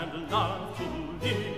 and love to live.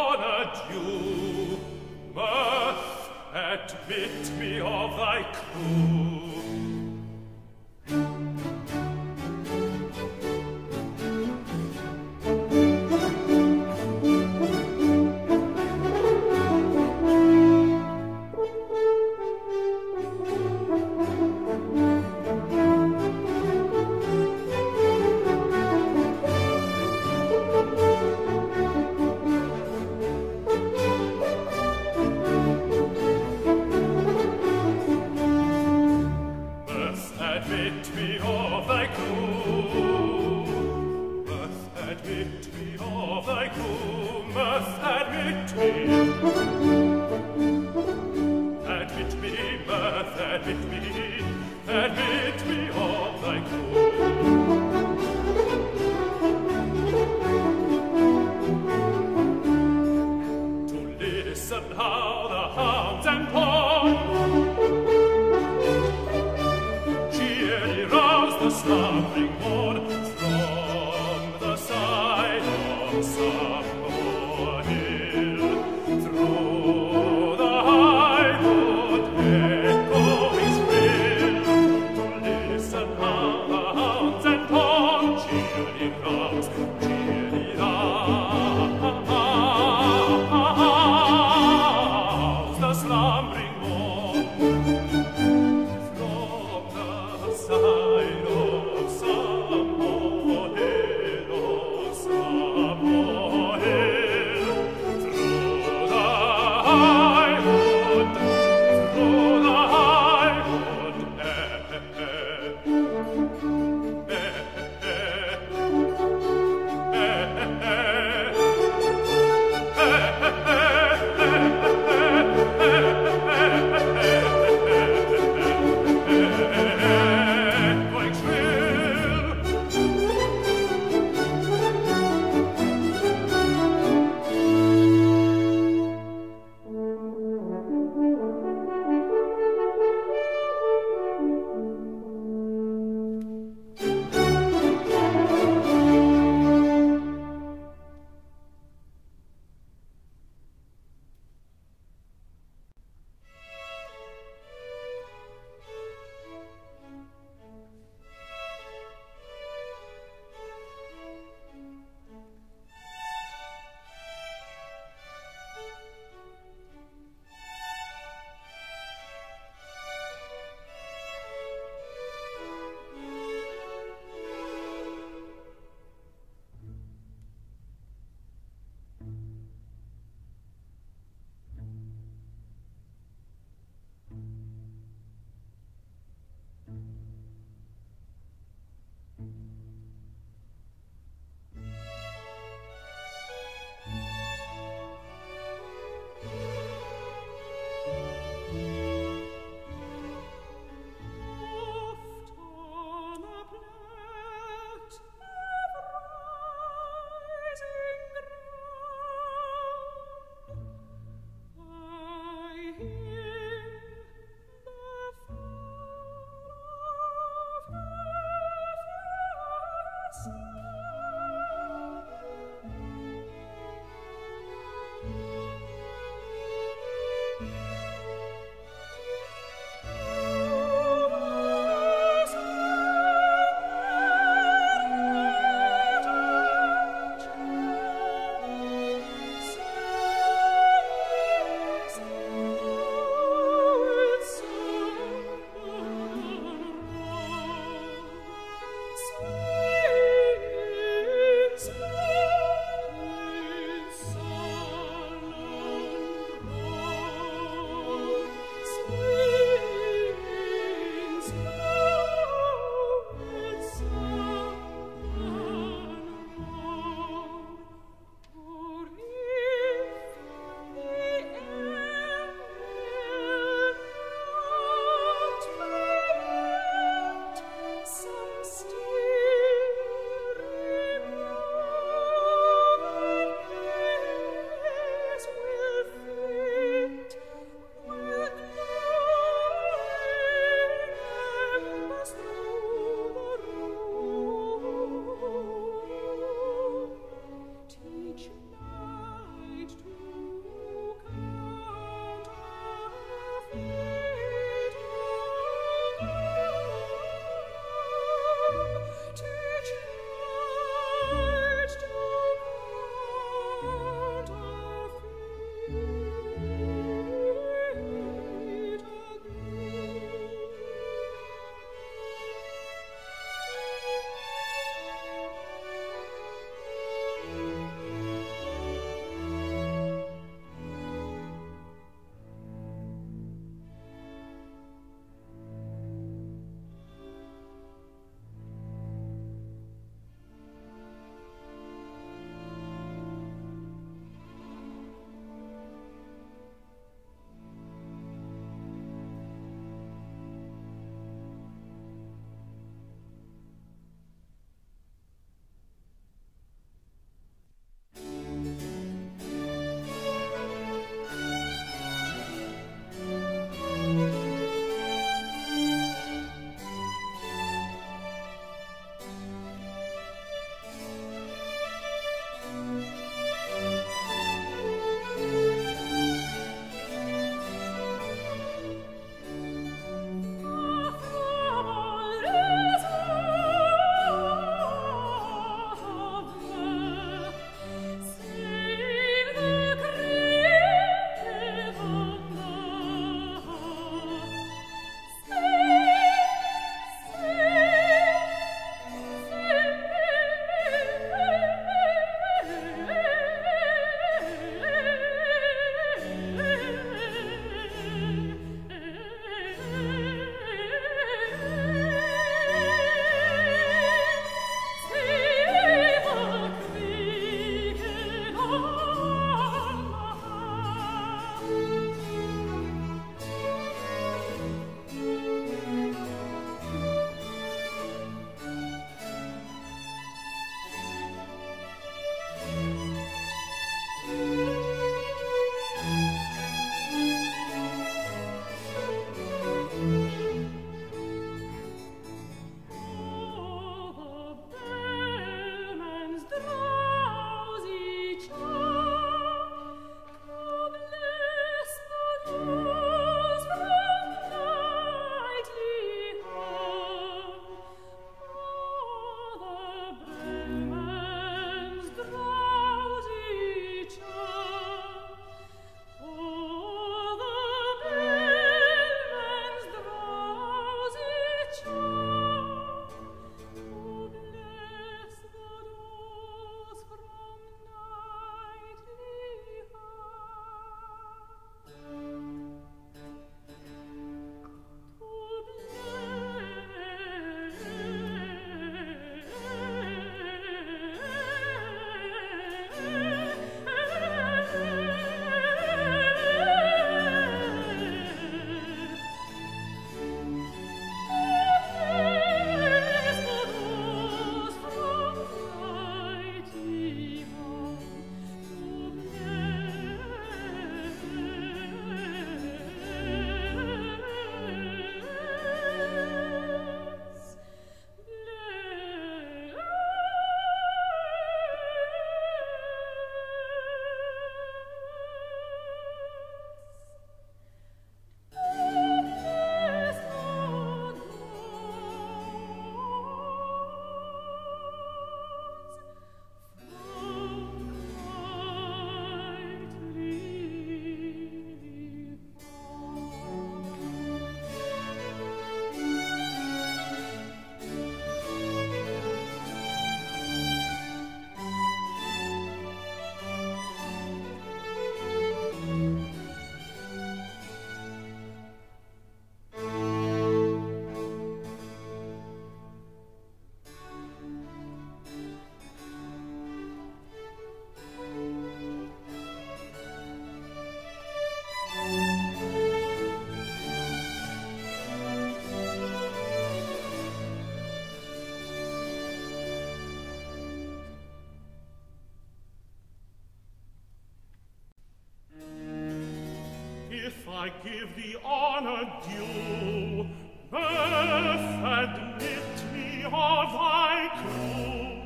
if I give the honor due, mirth admit me of thy crew.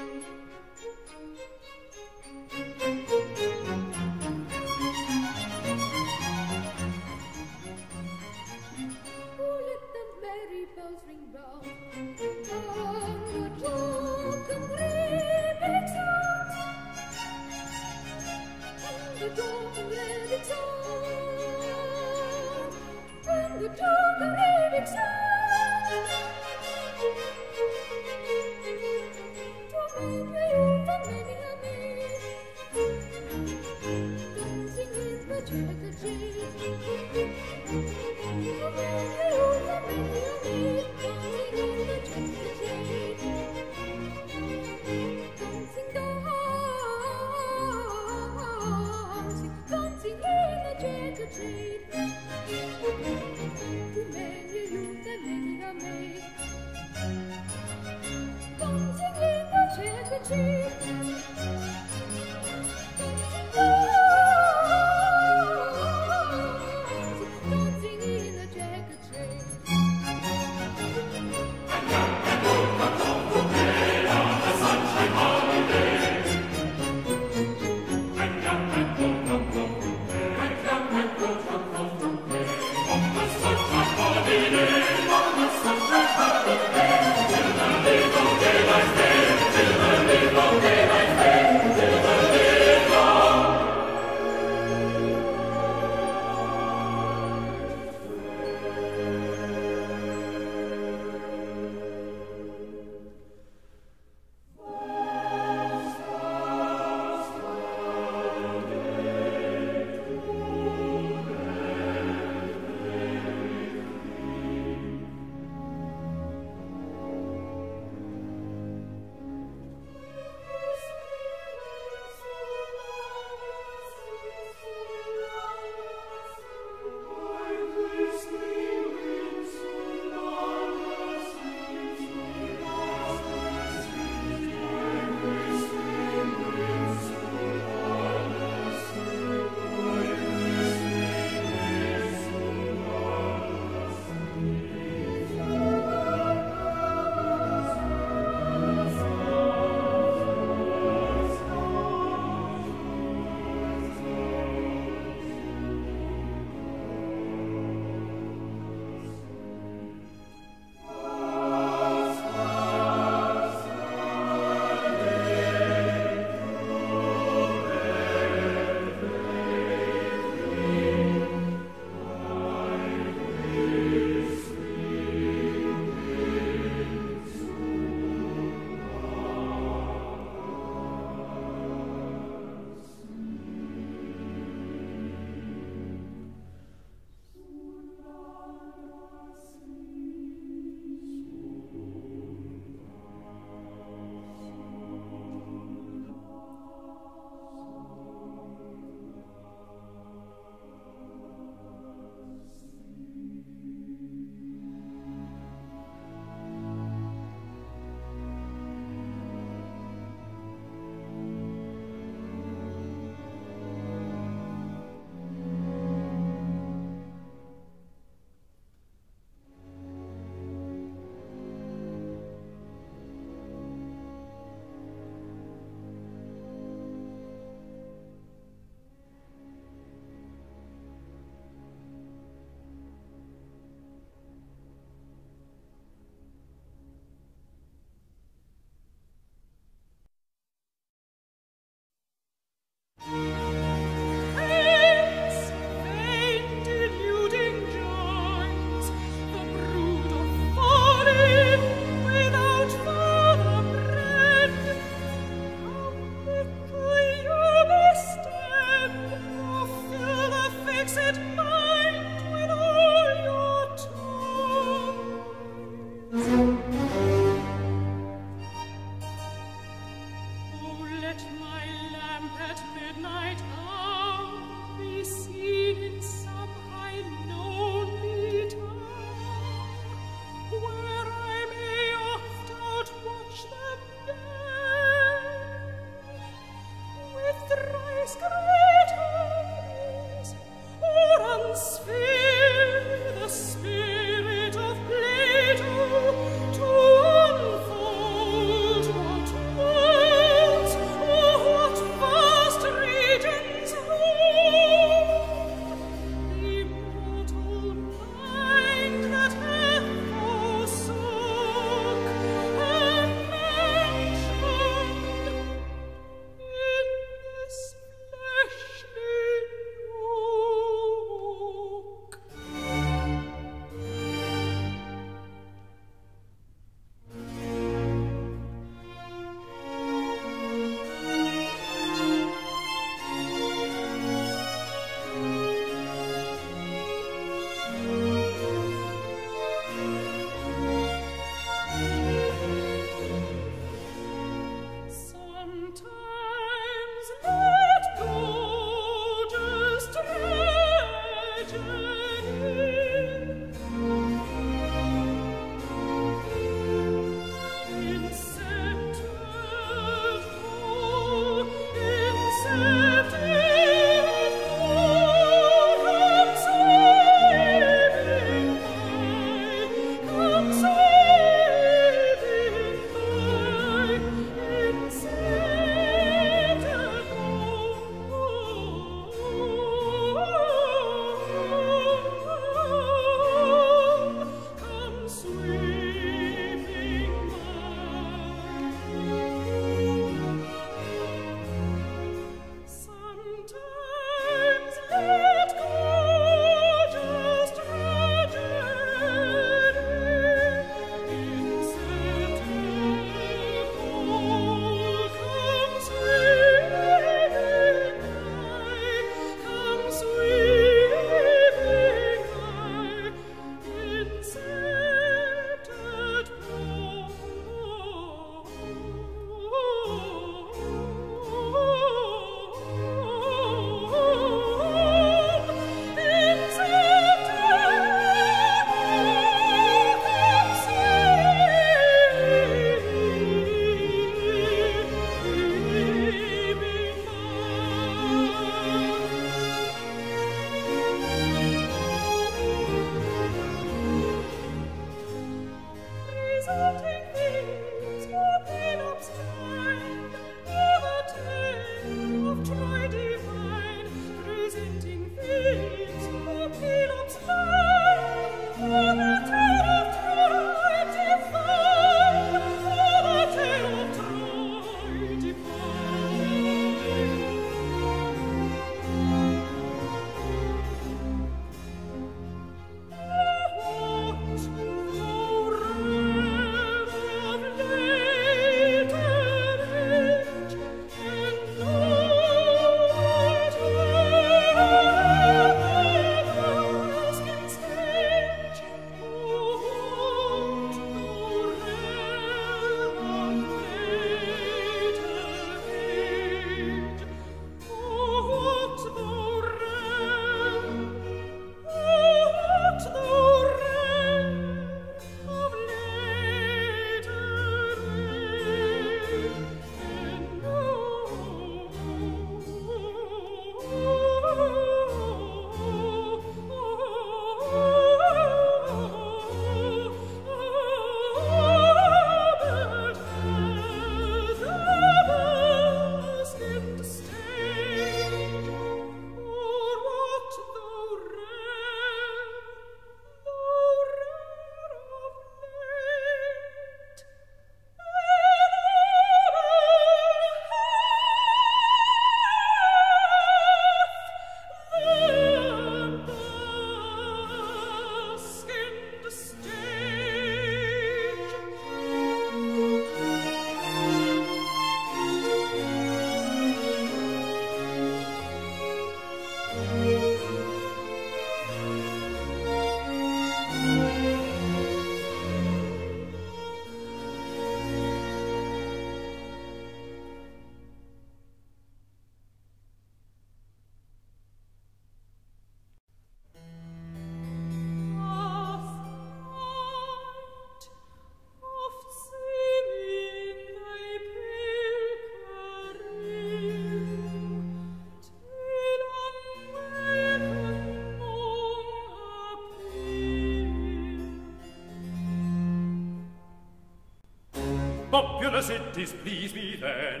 Populous cities please me then.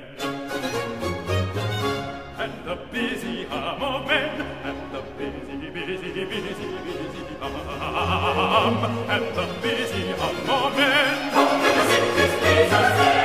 And the busy hum of men, and the busy, busy, busy, busy hum, and the busy hum of men. Populous cities please us then.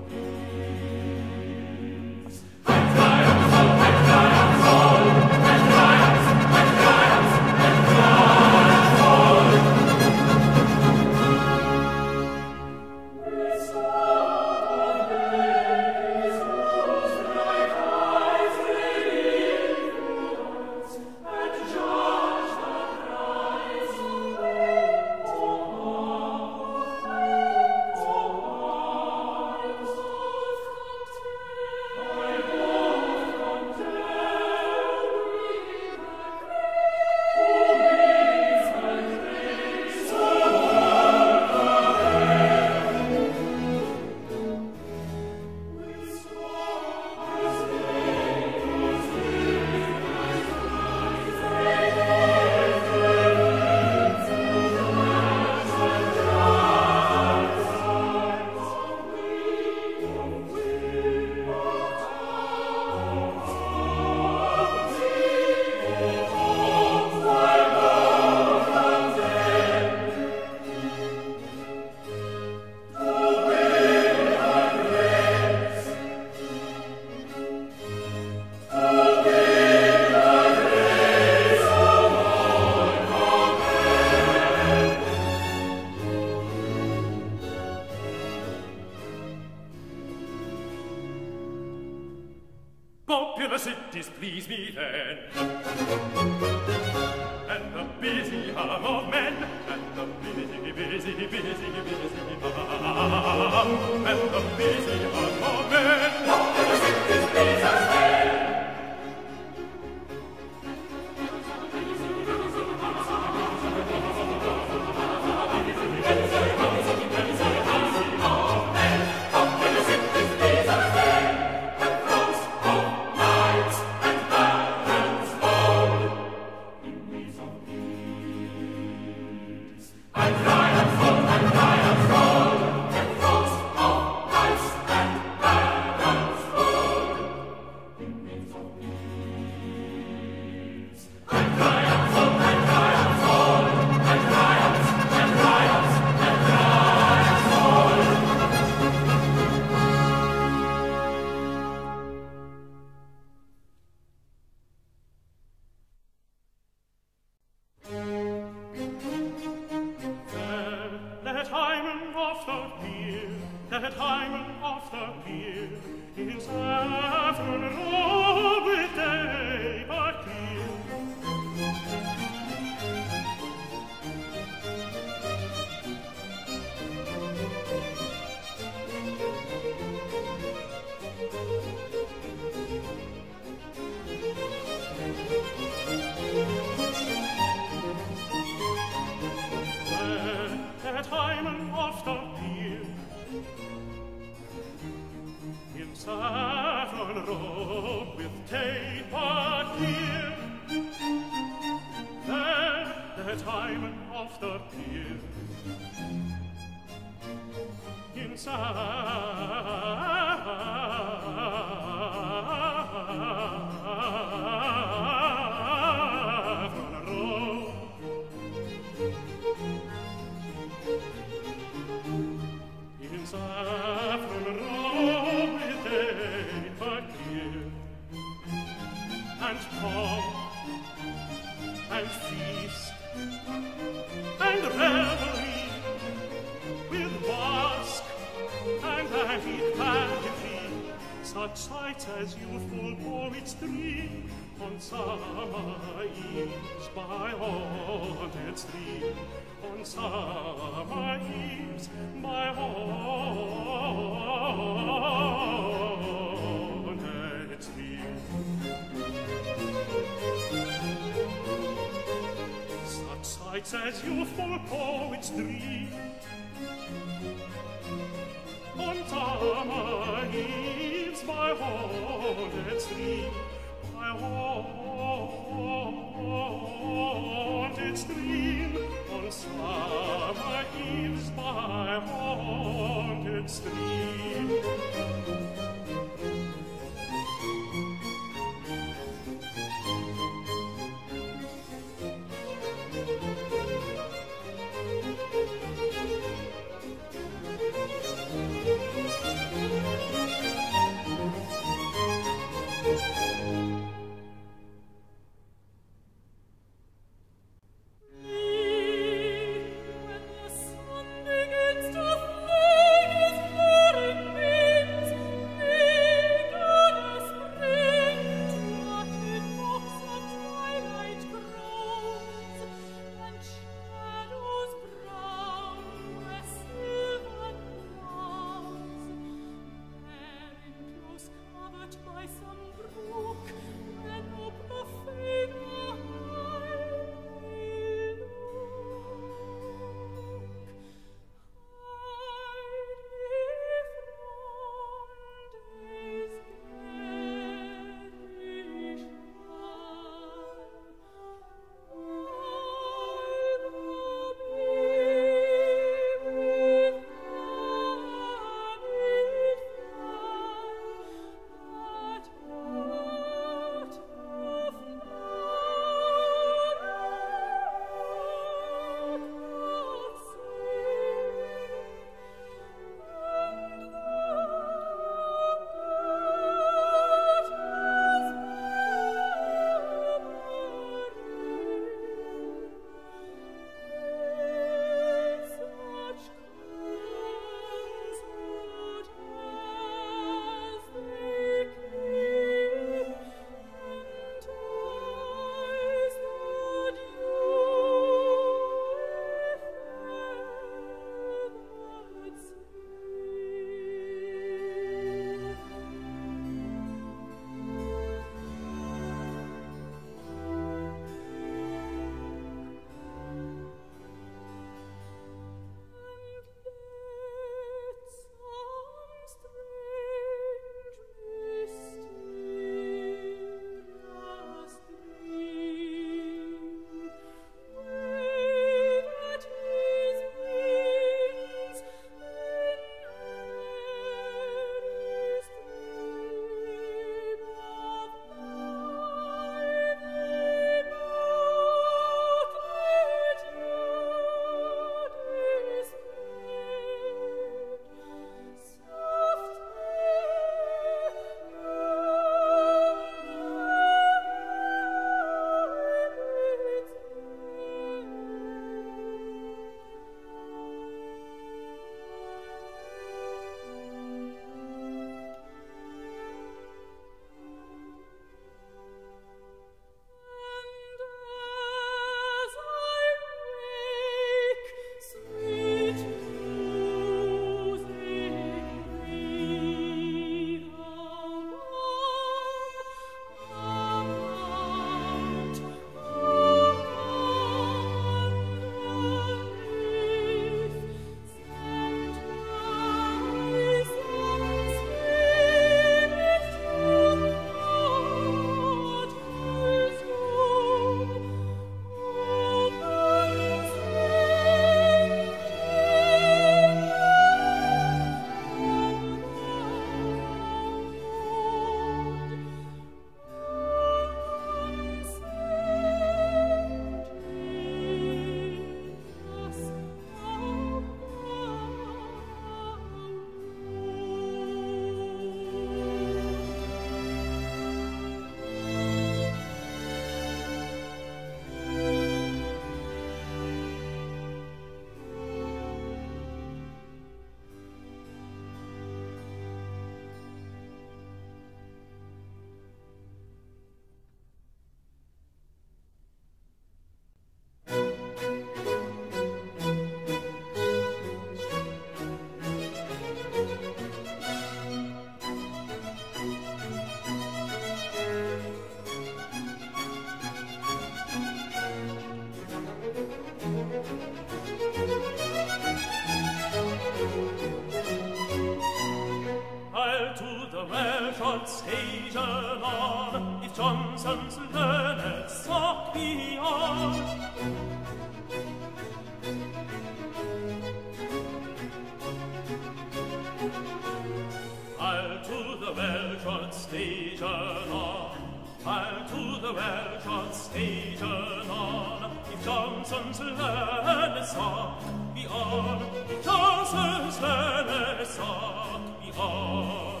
stage on, I'll to the well shot stage on. If Johnson's learned saw, be on. If Johnson's learned saw, be on.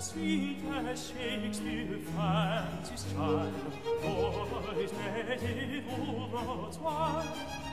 sweet as Shakespeare finds his child, for his native old world's wife.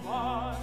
uns.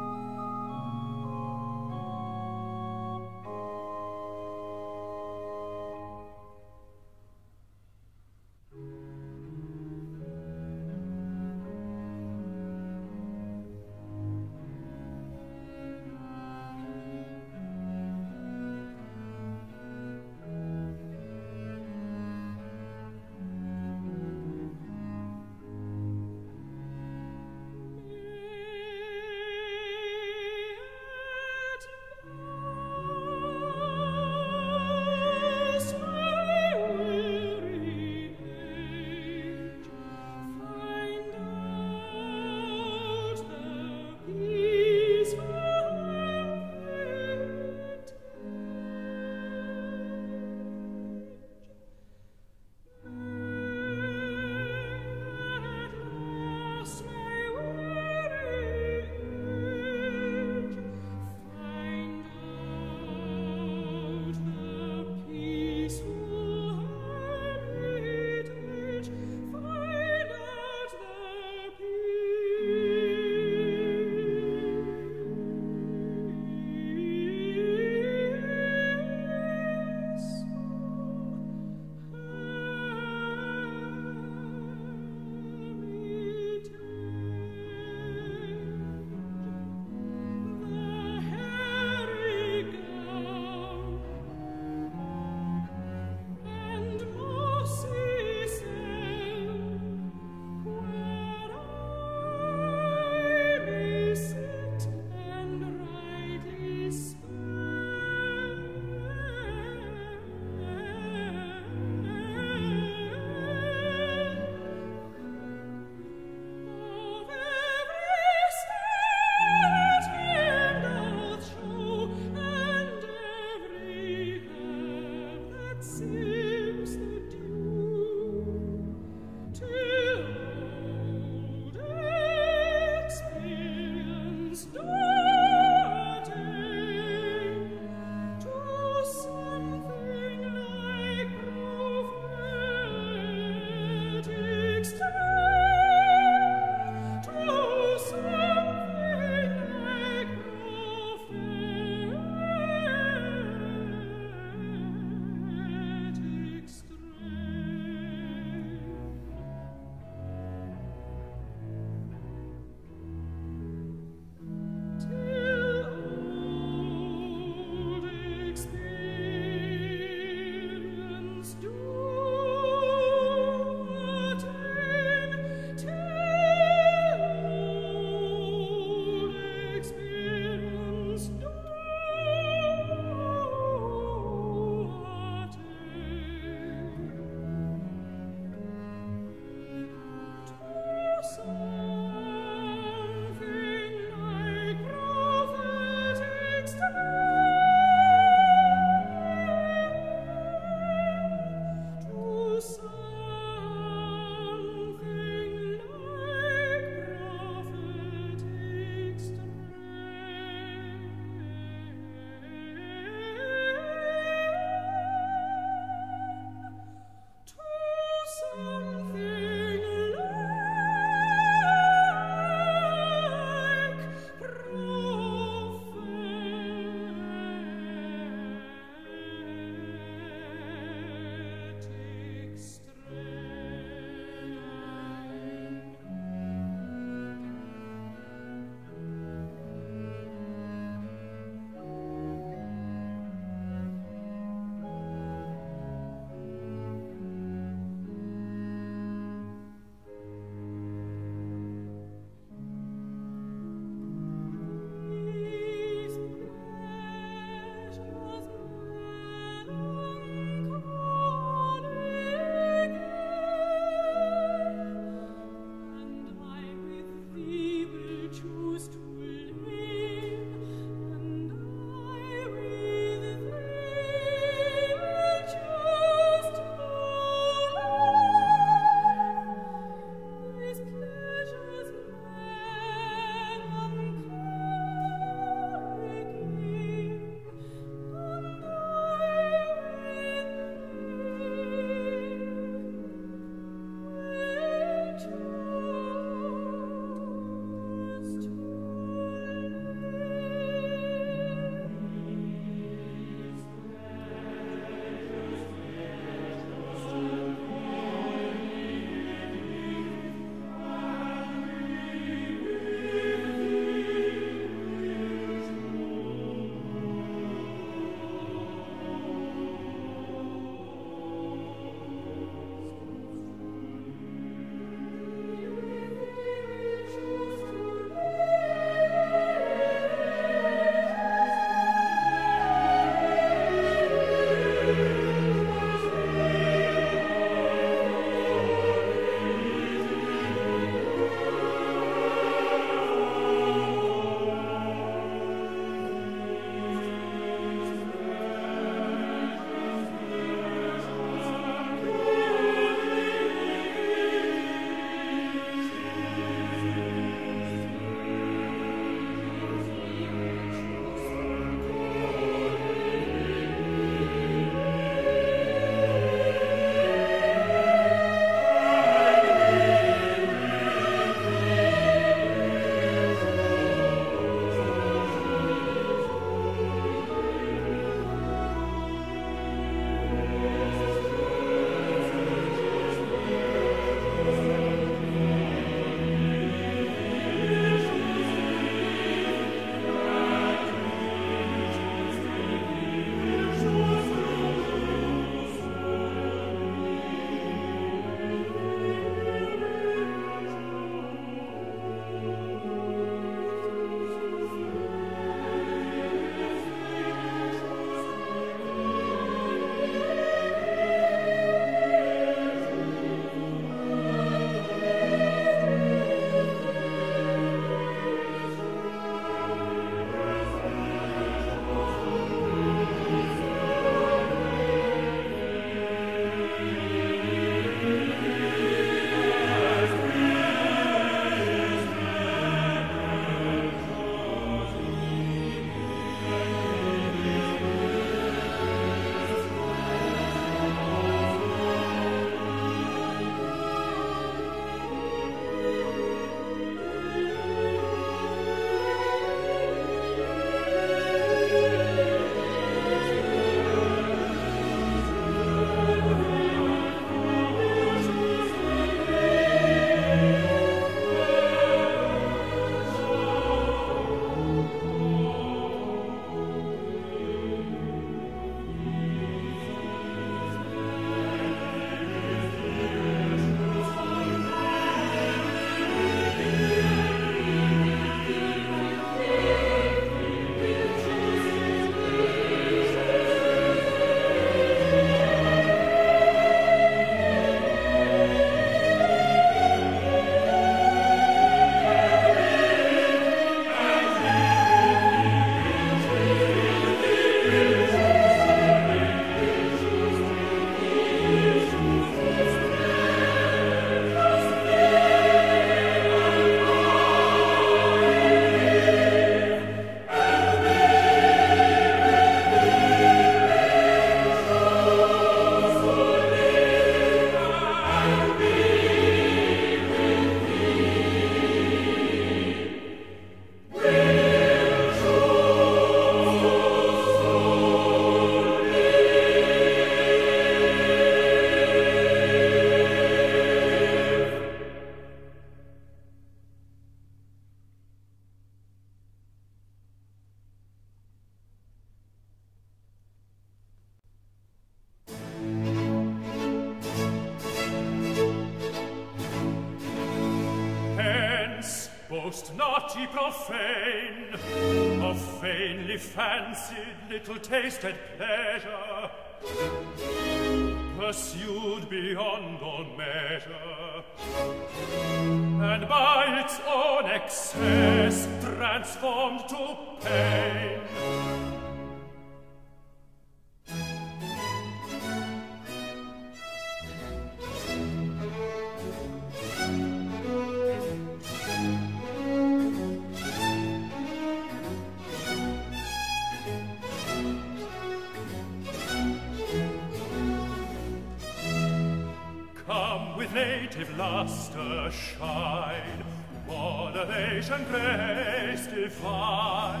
moderation grace divine.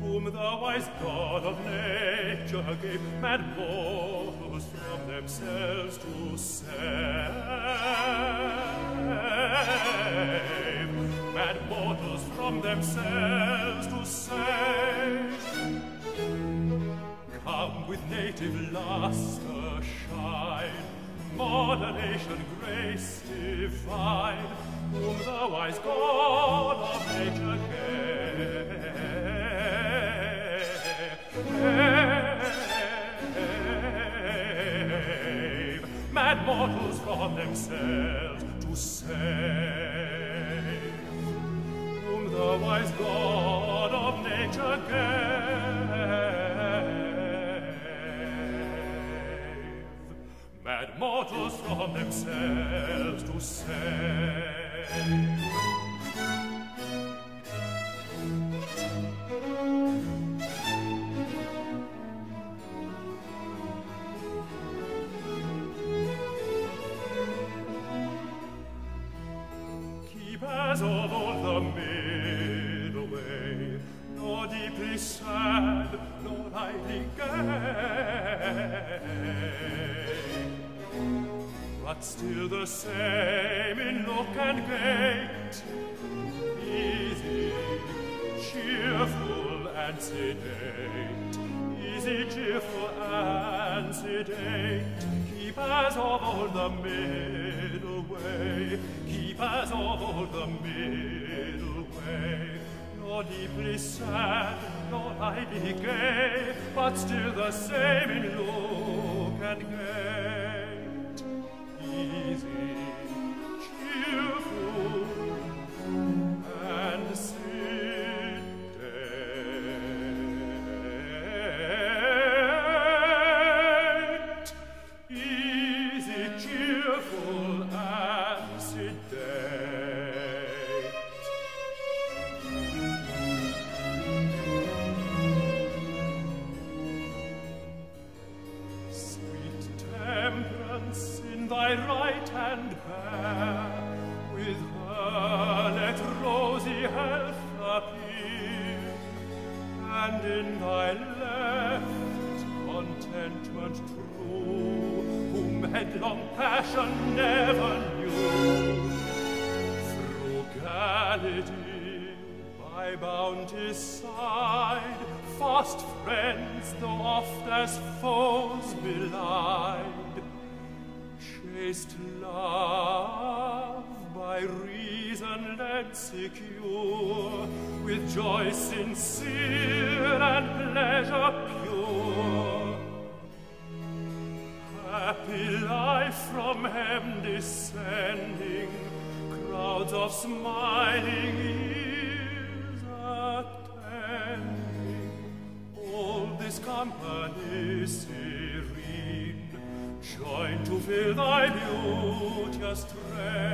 Whom the wise God of nature gave mad mortals from themselves to save. Mad mortals from themselves to save. Come with native luster shine, moderation, grace divine, whom the wise God of nature gave. Mad mortals from themselves to save, whom the wise God of nature gave. mad mortals from themselves to save. Yeah. Still the same in look and gait. Easy cheerful and sedate? Easy cheerful and sedate? Keep us of old the middle way. Keep us of old the middle way. Nor deeply sad nor idly gay but still the same in look and gait easy, beauteous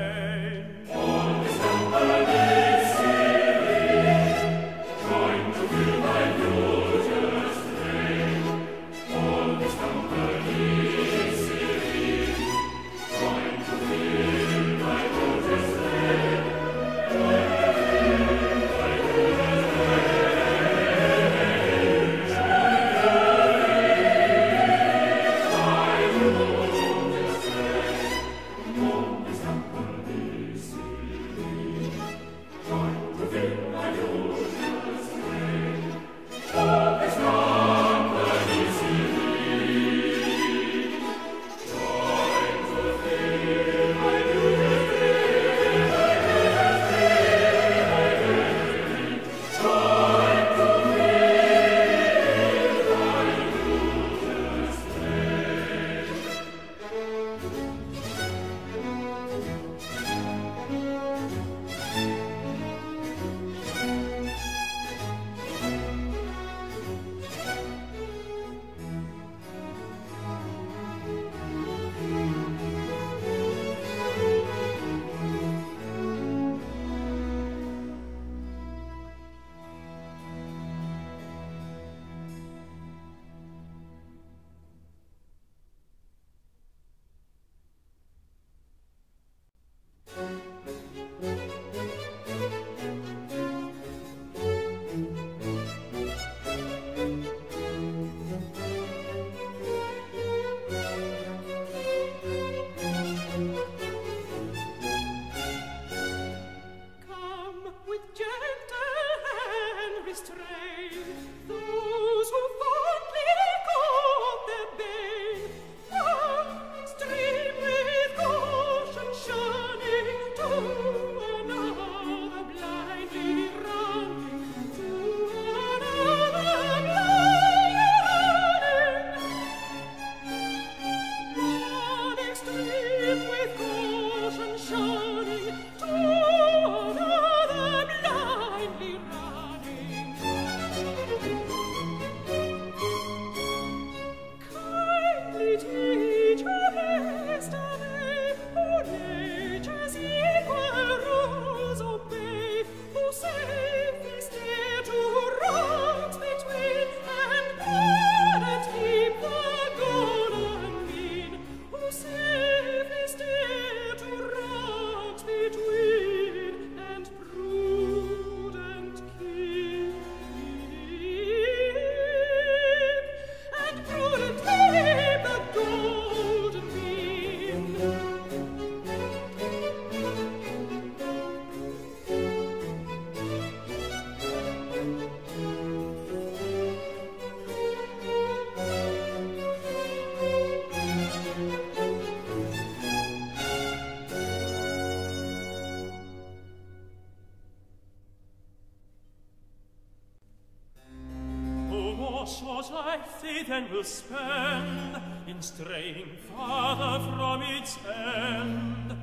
then will spend in straying farther from its end.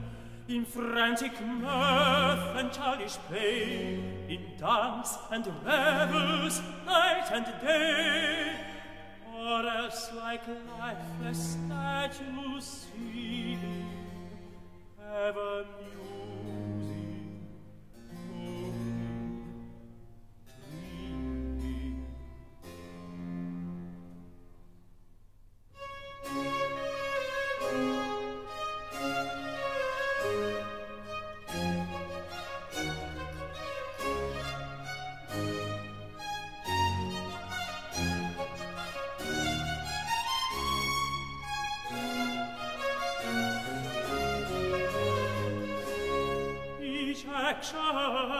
In frantic mirth and childish play in dance and revels night and day. Or else like lifeless lecture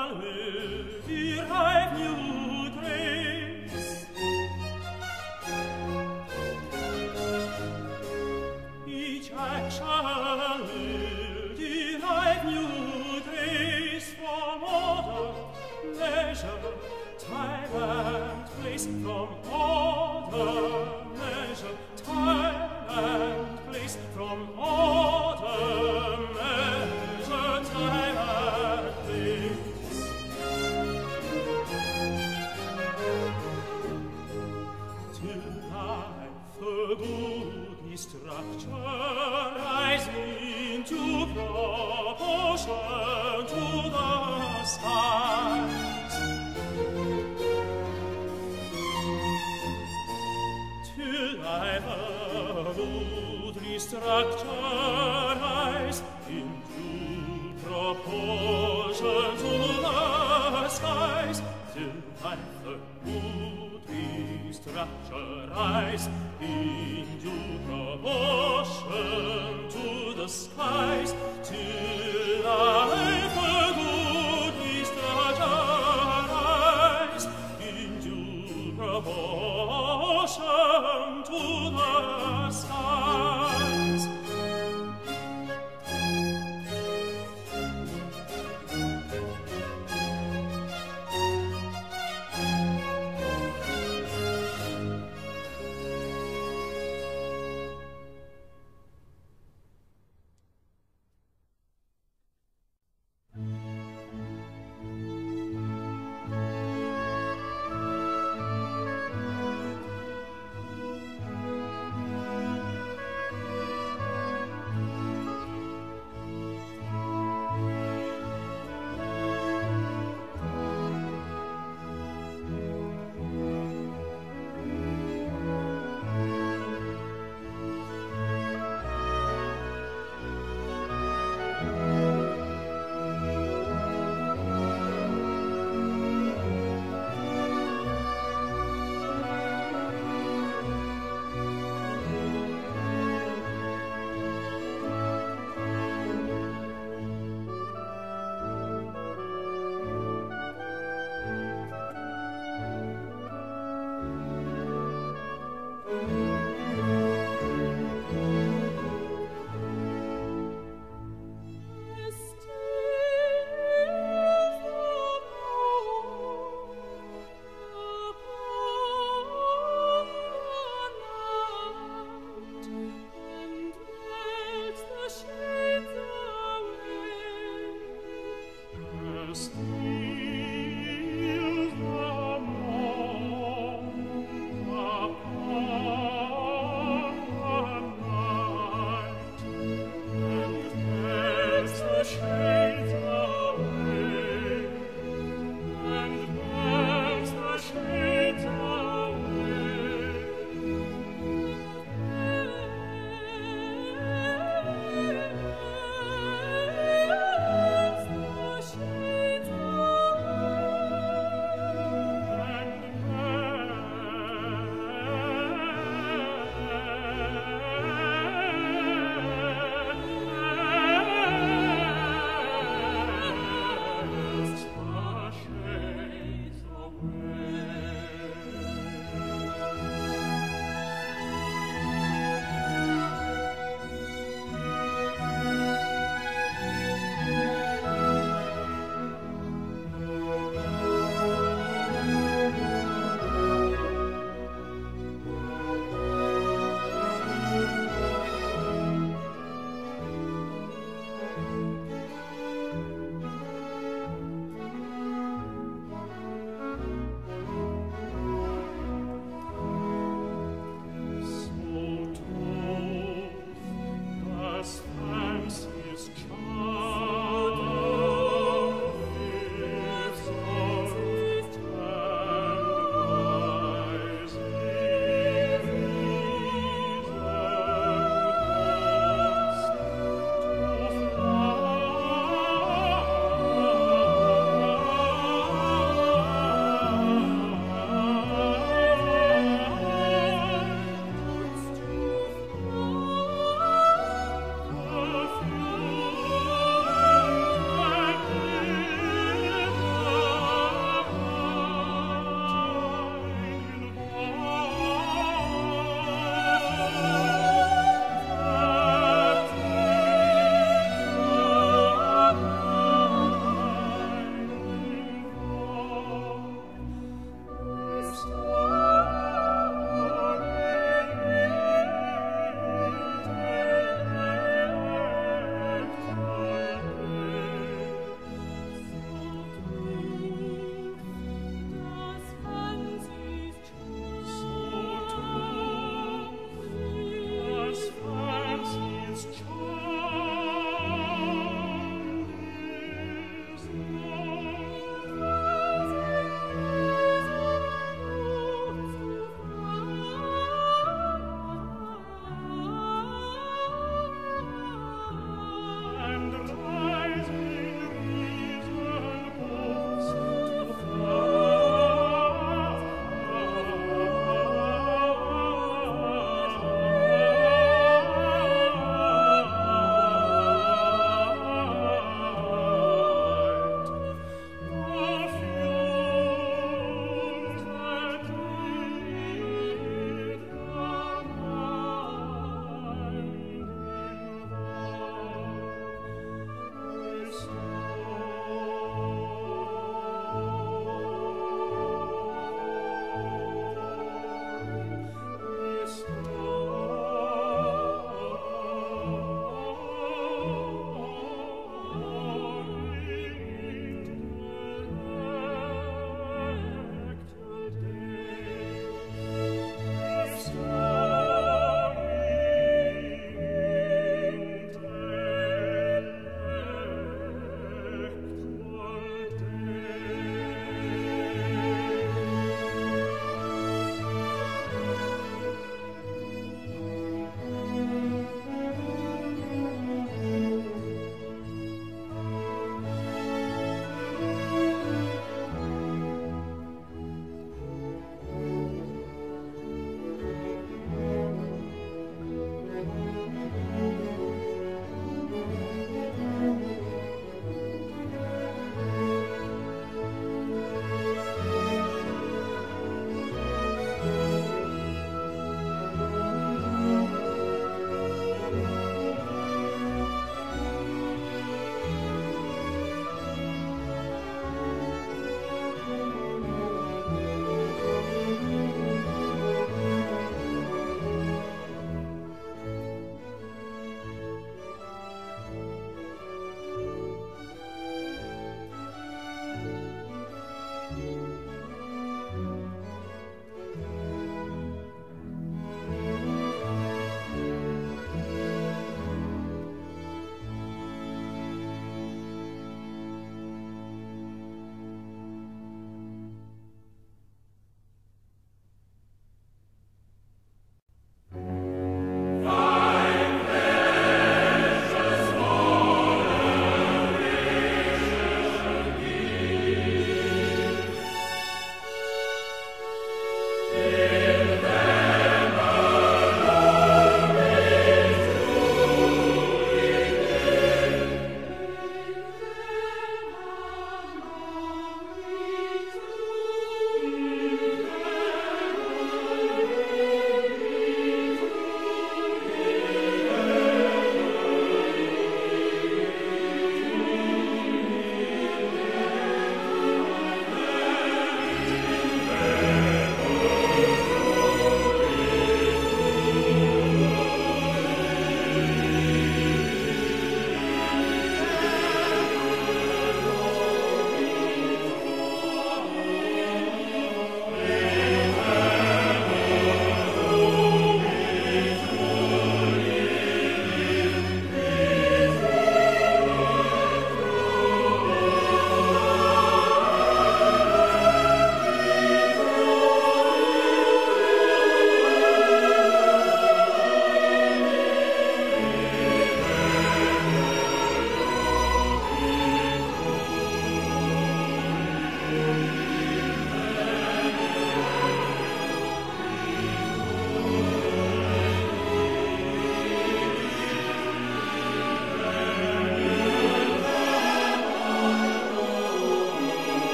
distractor in tu propos